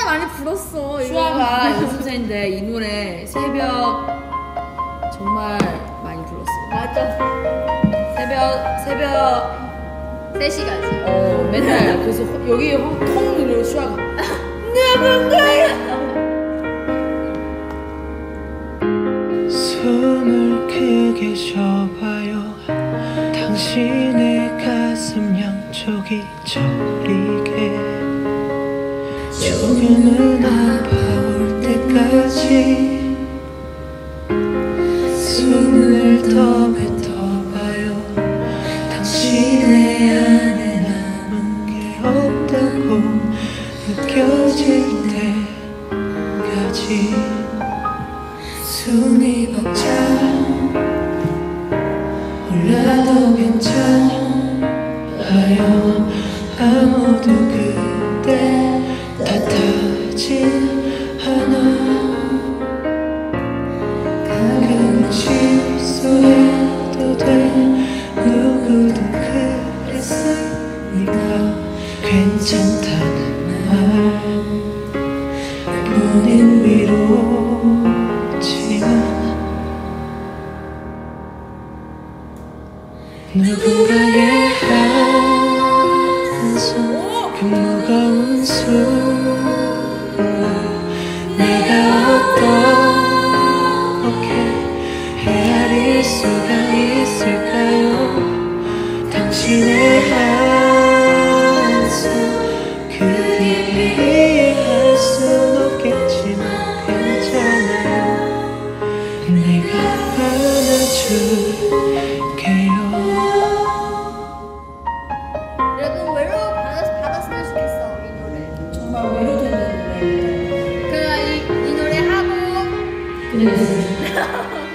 진짜 많이 불었어. 슈아가 연습생인데 이 노래 새벽 정말 많이 불렀어. 맞아. 새벽 새벽 3시까지. 어 맨날 그래서 여기 통 누르고 슈아가 숨을 크게 쉬어봐요 당신의 가슴 양쪽이 저리게 조금은 아파올 때까지 숨을 더 뱉어봐요. 당신의 안에 남은 게 없다고 느껴질 때까지 숨이 벅차. 올라도 괜찮아요. 아무도 그대 실수해도 돼. 누구도 그랬으니까? 괜찮다는 말. 뿐인 위로지만 누군가의 한손 그 무거운 숨을 내가 당신의 한숨 그 깊이 할순 없겠지만 괜찮아요 내가 안아줄게요 여러분 외로워 받았, 받았으면 좋겠어 이 노래. 정말 위로되는 노래입니다. 그냥 이, 이 노래 하고 네.